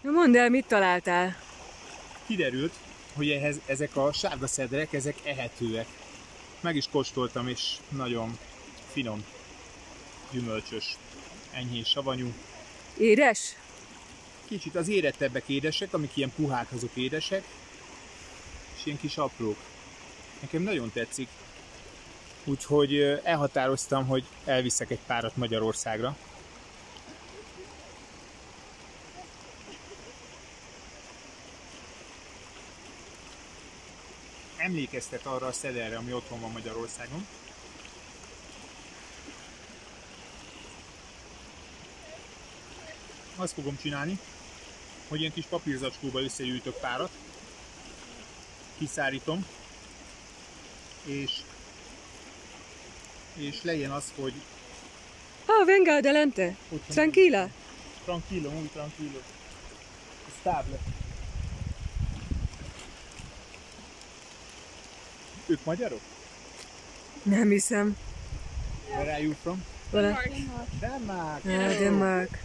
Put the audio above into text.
Na mondd el, mit találtál? Kiderült, hogy ehhez, ezek a sárga szedrek, ezek ehetőek. Meg is kóstoltam, és nagyon finom, gyümölcsös, enyhén savanyú. Édes? Kicsit az érettebbek édesek, amik ilyen puhák, azok édesek, és ilyen kis aprók. Nekem nagyon tetszik. Úgyhogy elhatároztam, hogy elviszek egy párat Magyarországra. Emlékeztet arra a szederre, ami otthon van Magyarországon. Azt fogom csinálni, hogy ilyen kis papírzacskóba összegyűjtök párat, kiszárítom, és, és legyen az, hogy Ah, venga adelante. Tranquila. tranquillo, muy tranquillo, stable. Ők magyarok? Nem hiszem. Where are you from? Vala. Denmark! Ah, Denmark.